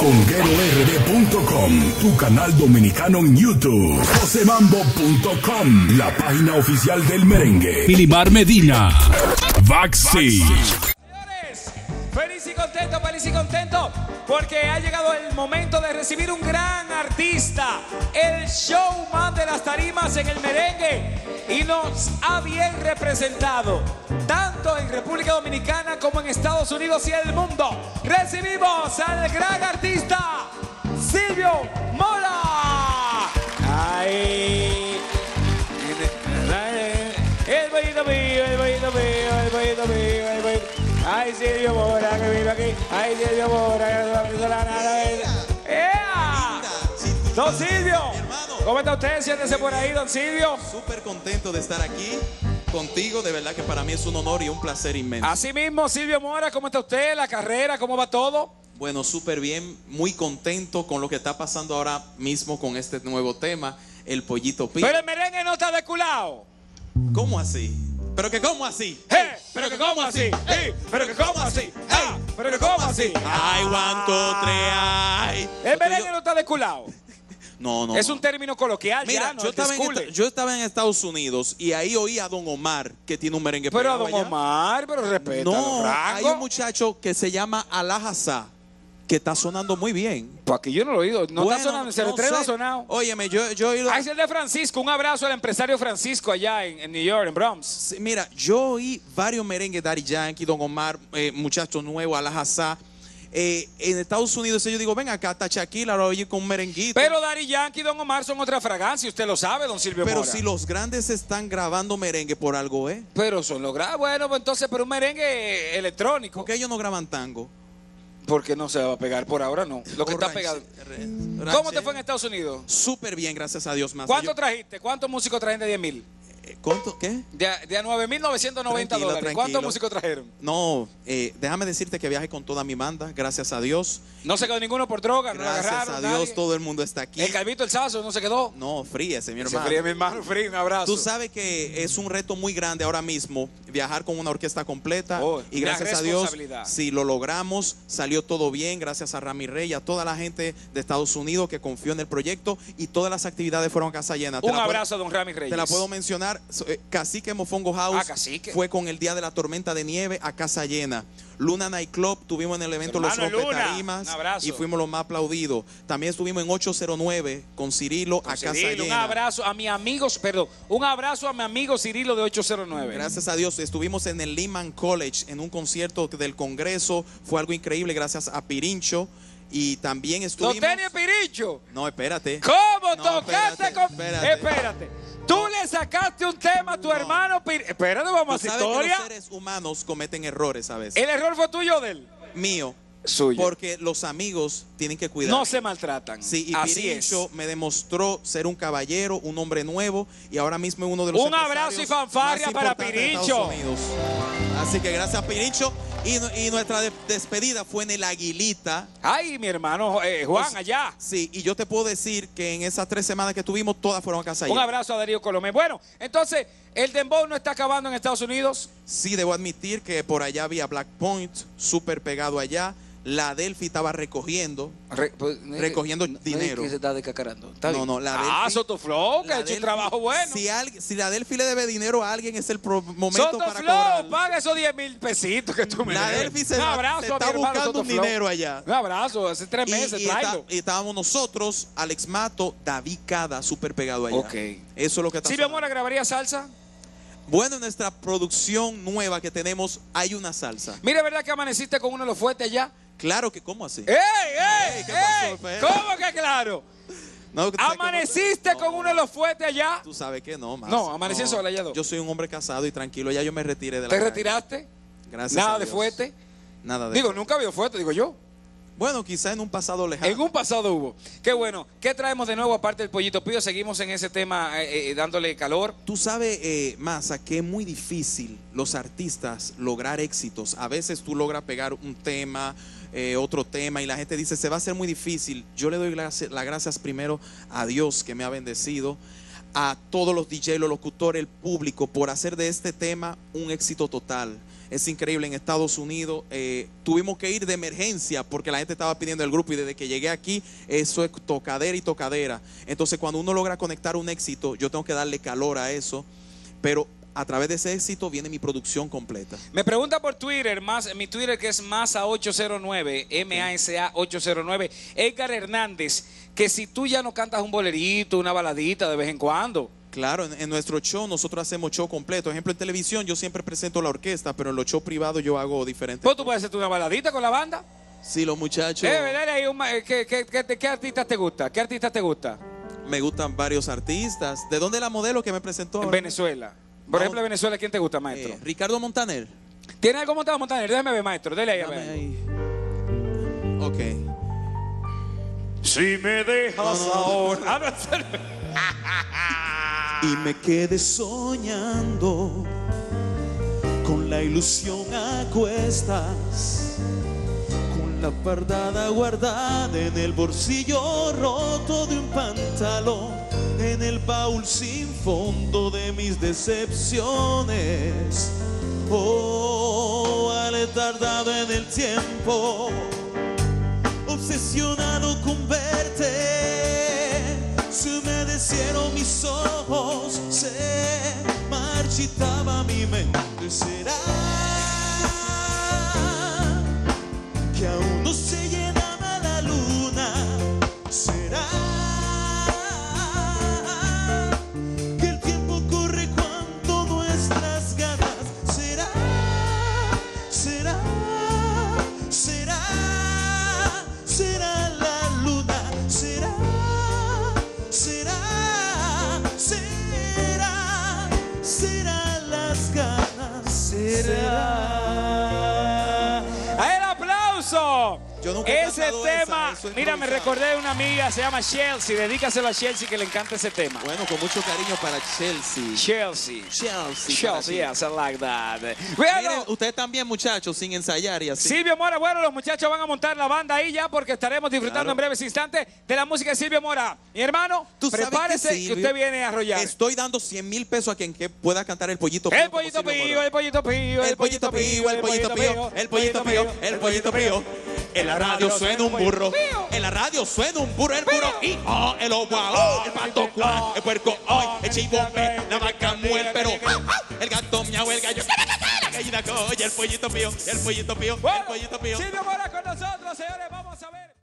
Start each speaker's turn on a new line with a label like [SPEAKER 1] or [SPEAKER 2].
[SPEAKER 1] Conguerord.com, tu canal dominicano en YouTube. Josemambo.com, la página oficial del merengue. Filimar Medina.
[SPEAKER 2] Señores, feliz y contento, feliz y contento, porque ha llegado el momento de recibir un gran artista, el showman de las tarimas en el merengue, y nos ha bien representado, tanto en República Dominicana como en Estados Unidos y el mundo. Recibimos al gran artista, Silvio Mola. Ay. El bollito mío, el bollito mío, el bollito mío, el bollito. Ay, Silvio Mora, que vive aquí. Ay, Silvio Mora, que no venezolana. ¡Ea! Don Silvio, ¿cómo está usted? Siéntese por ahí, don Silvio.
[SPEAKER 3] Súper contento de estar aquí contigo. De verdad que para mí es un honor y un placer inmenso.
[SPEAKER 2] Así mismo, Silvio Mora, ¿cómo está usted? La carrera, ¿cómo va todo?
[SPEAKER 3] Bueno, súper bien. Muy contento con lo que está pasando ahora mismo con este nuevo tema, el pollito pi.
[SPEAKER 2] Pero el merengue no está desculado.
[SPEAKER 3] ¿Cómo así? ¿Pero que cómo así?
[SPEAKER 2] ¡Eh! ¿Pero que cómo así? ¡Eh! ¿Pero que cómo así? ¡Ah! ¿Pero que cómo así?
[SPEAKER 3] Ay, three, ay.
[SPEAKER 2] El merengue no está desculado.
[SPEAKER 3] No, no.
[SPEAKER 2] Es un término coloquial,
[SPEAKER 3] Mira,
[SPEAKER 2] ya, no
[SPEAKER 3] yo,
[SPEAKER 2] es
[SPEAKER 3] estaba en
[SPEAKER 2] descule.
[SPEAKER 3] esta- yo estaba en Estados Unidos y ahí oí a Don Omar que tiene un merengue
[SPEAKER 2] Pero a don
[SPEAKER 3] allá.
[SPEAKER 2] Omar, pero respeta
[SPEAKER 3] No, hay un muchacho que se llama Alajazá que está sonando muy bien.
[SPEAKER 2] Pues aquí yo no lo he oído. No
[SPEAKER 3] Bueno,
[SPEAKER 2] está sonando, en
[SPEAKER 3] no
[SPEAKER 2] no ha
[SPEAKER 3] sé.
[SPEAKER 2] sonado.
[SPEAKER 3] Óyeme, yo, yo he oído.
[SPEAKER 2] Ah, es el de Francisco. Un abrazo al empresario Francisco allá en, en New York, en Bronx.
[SPEAKER 3] Sí, Mira, yo oí varios merengues, Daddy Yankee, Don Omar, eh, muchacho nuevo, Alajazá. Eh, en Estados Unidos yo digo, ven acá, está Shaquille, ahora oye con un merenguito.
[SPEAKER 2] Pero Daddy Yankee y Don Omar son otra fragancia. Usted lo sabe, don Silvio
[SPEAKER 3] Pero
[SPEAKER 2] Mora.
[SPEAKER 3] si los grandes están grabando merengue por algo, ¿eh?
[SPEAKER 2] Pero son los gra- Bueno, pues entonces, pero un merengue electrónico.
[SPEAKER 3] ¿Por qué ellos no graban tango?
[SPEAKER 2] Porque no se va a pegar por ahora, no. Lo que
[SPEAKER 3] O
[SPEAKER 2] está
[SPEAKER 3] ranche-
[SPEAKER 2] pegado.
[SPEAKER 3] re-
[SPEAKER 2] ¿Cómo te
[SPEAKER 3] ranchero.
[SPEAKER 2] fue en Estados Unidos?
[SPEAKER 3] Súper bien, gracias a Dios. Más
[SPEAKER 2] ¿Cuánto
[SPEAKER 3] Yo-
[SPEAKER 2] trajiste? ¿Cuántos músicos trajeron de 10 mil?
[SPEAKER 3] Eh, ¿Cuánto? ¿Qué?
[SPEAKER 2] De, de a 9.990
[SPEAKER 3] Tranquilo,
[SPEAKER 2] dólares. ¿Cuántos
[SPEAKER 3] tranquilo.
[SPEAKER 2] músicos trajeron?
[SPEAKER 3] No, eh, déjame decirte que viaje con toda mi banda, gracias a Dios.
[SPEAKER 2] No se quedó ninguno por droga, no
[SPEAKER 3] Gracias
[SPEAKER 2] agarraron.
[SPEAKER 3] a Dios,
[SPEAKER 2] nadie.
[SPEAKER 3] todo el mundo está aquí.
[SPEAKER 2] El Calvito, el Sazo, no se quedó.
[SPEAKER 3] No, fríese, mi
[SPEAKER 2] Se
[SPEAKER 3] hermano.
[SPEAKER 2] fríe, mi hermano, frío, un abrazo.
[SPEAKER 3] Tú sabes que es un reto muy grande ahora mismo viajar con una orquesta completa
[SPEAKER 2] Oh,
[SPEAKER 3] y gracias a Dios si lo logramos salió todo bien gracias a Rami Rey a toda la gente de Estados Unidos que confió en el proyecto y todas las actividades fueron a casa llena.
[SPEAKER 2] Un
[SPEAKER 3] puedo-
[SPEAKER 2] abrazo a don Rami Reyes.
[SPEAKER 3] Te la puedo mencionar. Eh, Cacique Mofongo House
[SPEAKER 2] Ah, Cacique.
[SPEAKER 3] fue con el día de la tormenta de nieve a casa llena. Luna Night Club tuvimos en el evento Los
[SPEAKER 2] Hermano Luna,
[SPEAKER 3] Rompetarimas y fuimos los más aplaudidos. También estuvimos en 809 con Cirilo a casa
[SPEAKER 2] Cirilo, un
[SPEAKER 3] llena.
[SPEAKER 2] abrazo a mi amigo, perdón, un abrazo a mi amigo Cirilo de 809.
[SPEAKER 3] Gracias a Dios estuvimos en el Lehman College en un concierto del Congreso. Fue algo increíble gracias a Pirincho. Y también
[SPEAKER 2] ¿Lo
[SPEAKER 3] estuvimos...
[SPEAKER 2] tenía Piricho?
[SPEAKER 3] No, espérate.
[SPEAKER 2] ¿Cómo
[SPEAKER 3] No,
[SPEAKER 2] tocaste
[SPEAKER 3] espérate,
[SPEAKER 2] con.?
[SPEAKER 3] espérate.
[SPEAKER 2] Espérate. Tú le sacaste un tema a tu hermano Pir... Espérate, vamos a hacer
[SPEAKER 3] sabes que
[SPEAKER 2] historia.
[SPEAKER 3] los seres humanos cometen errores a veces.
[SPEAKER 2] El error fue tuyo o de él.
[SPEAKER 3] Mío.
[SPEAKER 2] Suyo.
[SPEAKER 3] Porque los amigos tienen que cuidar.
[SPEAKER 2] No se maltratan.
[SPEAKER 3] Sí, y
[SPEAKER 2] Así
[SPEAKER 3] Pirincho
[SPEAKER 2] es.
[SPEAKER 3] me demostró ser un caballero, un hombre nuevo y ahora mismo es uno de los
[SPEAKER 2] Un abrazo y fanfarria para Pirincho.
[SPEAKER 3] Así que gracias Pirincho y, y nuestra de- despedida fue en el Aguilita.
[SPEAKER 2] Ay, mi hermano eh, Juan,
[SPEAKER 3] Pues,
[SPEAKER 2] allá.
[SPEAKER 3] Sí, y yo te puedo decir que en esas tres semanas que tuvimos todas fueron a casa
[SPEAKER 2] Un abrazo a Darío Colomé. Bueno, entonces, ¿el Dembow no está acabando en Estados Unidos?
[SPEAKER 3] Sí, debo admitir que por allá había Black Point, súper pegado allá. La Delphi estaba recogiendo.
[SPEAKER 2] pues,
[SPEAKER 3] Recogiendo dinero.
[SPEAKER 2] que se está descacarando. Está
[SPEAKER 3] No, no, la
[SPEAKER 2] Ah,
[SPEAKER 3] Delphi-
[SPEAKER 2] Sotoflow, que ha hecho un
[SPEAKER 3] Delphi,
[SPEAKER 2] trabajo bueno.
[SPEAKER 3] Si, alguien- si la Delphi le debe dinero a alguien, es el pro- momento para
[SPEAKER 2] Sotoflow,
[SPEAKER 3] cobrar.
[SPEAKER 2] paga esos 10 mil pesitos que tú me
[SPEAKER 3] La
[SPEAKER 2] debes.
[SPEAKER 3] Delphi se,
[SPEAKER 2] un abrazo
[SPEAKER 3] se
[SPEAKER 2] a mi
[SPEAKER 3] está
[SPEAKER 2] hermano
[SPEAKER 3] buscando un dinero allá.
[SPEAKER 2] Un abrazo, hace tres meses,
[SPEAKER 3] y, y está- y estábamos nosotros, Alex Mato, David Cada, súper pegado allá.
[SPEAKER 2] Ok.
[SPEAKER 3] Eso es lo que está
[SPEAKER 2] Silvio
[SPEAKER 3] sonando.
[SPEAKER 2] Mora grabaría salsa.
[SPEAKER 3] Bueno, en nuestra producción nueva que tenemos hay una salsa.
[SPEAKER 2] Mira, ¿verdad que amaneciste con uno de los fuertes allá?
[SPEAKER 3] Claro que, ¿cómo así?
[SPEAKER 2] ¡Ey, ey. ¿Cómo que claro?
[SPEAKER 3] No, no-
[SPEAKER 2] ¿Amaneciste
[SPEAKER 3] No,
[SPEAKER 2] con uno de los fuertes allá?
[SPEAKER 3] Tú sabes que no, más.
[SPEAKER 2] No, amanecí sola, ya dos.
[SPEAKER 3] Yo soy un hombre casado y tranquilo, ya yo me retiré de la
[SPEAKER 2] ¿Te
[SPEAKER 3] calle.
[SPEAKER 2] retiraste?
[SPEAKER 3] Gracias
[SPEAKER 2] Nada
[SPEAKER 3] a
[SPEAKER 2] de fuerte.
[SPEAKER 3] Nada de
[SPEAKER 2] Digo,
[SPEAKER 3] fuerte.
[SPEAKER 2] nunca habido fuerte, digo yo.
[SPEAKER 3] Bueno, quizá en un pasado lejano.
[SPEAKER 2] En un pasado hubo. Qué bueno. ¿Qué traemos de nuevo aparte del pollito pío? Seguimos en ese tema eh, eh, dándole calor.
[SPEAKER 3] Tú sabes, eh, Masa, que es muy difícil los artistas lograr éxitos. A veces tú logras pegar un tema, eh, otro tema, y la gente dice, se va a hacer muy difícil. Yo le doy las las gracias primero a Dios que me ha bendecido, a todos los DJ, los locutores, el público, por hacer de este tema un éxito total. Es increíble en Estados Unidos. eh, tuvimos que ir de emergencia porque la gente estaba pidiendo el grupo y desde que llegué aquí, eso es tocadera y tocadera. Entonces, cuando uno logra conectar un éxito, yo tengo que darle calor a eso, pero a través de ese éxito viene mi producción completa.
[SPEAKER 2] Me pregunta por Twitter, más, mi Twitter que es masa809, M-A-S-A 809, Edgar Hernández, que si tú ya no cantas un bolerito, una baladita de vez en cuando.
[SPEAKER 3] Claro, en, en nuestro show nosotros hacemos show completo. Por ejemplo, en televisión yo siempre presento la orquesta, pero en los shows privados yo hago diferentes.
[SPEAKER 2] Pues tú puedes hacer una baladita con la banda.
[SPEAKER 3] Sí, los muchachos.
[SPEAKER 2] Eh, un eh, ¿qué, qué, qué, qué artistas te gusta? ¿Qué artistas te gusta?
[SPEAKER 3] Me gustan varios artistas. ¿De dónde la modelo que me presentó?
[SPEAKER 2] En
[SPEAKER 3] ahora?
[SPEAKER 2] Venezuela. Por
[SPEAKER 3] Vamos.
[SPEAKER 2] ejemplo, en Venezuela, ¿quién te gusta, maestro?
[SPEAKER 3] Eh, Ricardo Montaner.
[SPEAKER 2] ¿Tiene algo montado, Montaner? Déjame ver, maestro. Dele ahí a ver.
[SPEAKER 3] ahí. Ok.
[SPEAKER 2] Si me dejas ahora. Ah, no,
[SPEAKER 3] Y me quedé soñando con la ilusión a cuestas, con la pardada guardada en el bolsillo roto de un pantalón, en el baúl sin fondo de mis decepciones. Oh, ale tardado en el tiempo, obsesionado con verte. Se humedecieron mis ojos, se marchitaba mi mente. ¿Será Yo nunca he
[SPEAKER 2] ese tema,
[SPEAKER 3] esa, eso es
[SPEAKER 2] mira, me recordé de una amiga, se llama Chelsea. Dedícaselo a Chelsea que le encanta ese tema.
[SPEAKER 3] Bueno, con mucho cariño para Chelsea.
[SPEAKER 2] Chelsea.
[SPEAKER 3] Chelsea.
[SPEAKER 2] Chelsea, yes, I like that.
[SPEAKER 3] Miren, ustedes también, muchachos, sin ensayar y así.
[SPEAKER 2] Silvio Mora, bueno, los muchachos van a montar la banda ahí ya porque estaremos disfrutando
[SPEAKER 3] Claro.
[SPEAKER 2] en breves instantes de la música de Silvio Mora. Mi hermano,
[SPEAKER 3] Tú
[SPEAKER 2] prepárese que,
[SPEAKER 3] Silvio,
[SPEAKER 2] usted viene a arrollar.
[SPEAKER 3] Estoy dando 100 mil pesos a quien que pueda cantar el pollito
[SPEAKER 2] El
[SPEAKER 3] como
[SPEAKER 2] pollito pío, el pollito pío,
[SPEAKER 3] El pollito pío, el pollito pío, el pollito pío, el pollito pío. En la radio suena un burro. En la radio suena un burro, el burro. Y oh, el oguao, el pato cuán, el puerco hoy, el chivo me, la vaca muere, pero el gato miau, el gallo. La gallina coye, el pollito pío, el pollito pío, el pollito pío.
[SPEAKER 2] Silvio Mora con nosotros, señores.